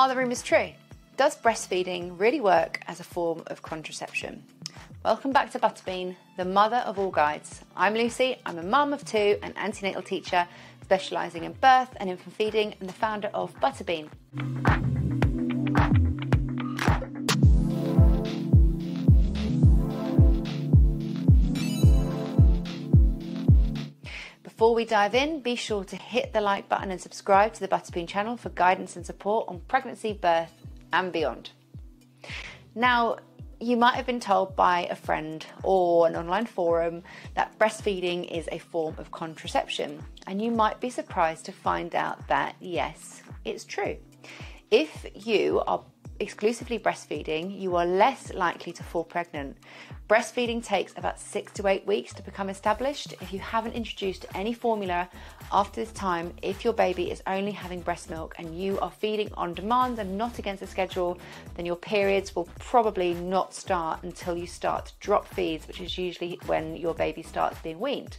Are the rumours true? Does breastfeeding really work as a form of contraception? Welcome back to Butterbean, the mother of all guides. I'm Lucy, I'm a mum of two, an antenatal teacher specialising in birth and infant feeding, and the founder of Butterbean. Before we dive in, be sure to hit the like button and subscribe to the Butterbean channel for guidance and support on pregnancy, birth, and beyond. Now, you might have been told by a friend or an online forum that breastfeeding is a form of contraception, and you might be surprised to find out that yes, it's true. If you are exclusively breastfeeding, you are less likely to fall pregnant. Breastfeeding takes about six to eight weeks to become established. If you haven't introduced any formula after this time, if your baby is only having breast milk and you are feeding on demand and not against a schedule, then your periods will probably not start until you start to drop feeds, which is usually when your baby starts being weaned.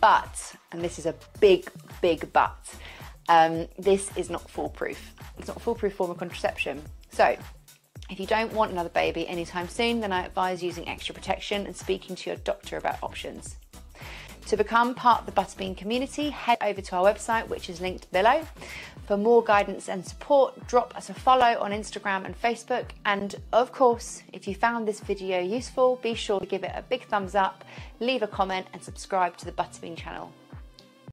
But, and this is a big, big but, um, this is not foolproof. It's not a foolproof form of contraception. So, if you don't want another baby anytime soon, then I advise using extra protection and speaking to your doctor about options. To become part of the Butterbean community, head over to our website, which is linked below. For more guidance and support, drop us a follow on Instagram and Facebook. And of course, if you found this video useful, be sure to give it a big thumbs up, leave a comment, and subscribe to the Butterbean channel.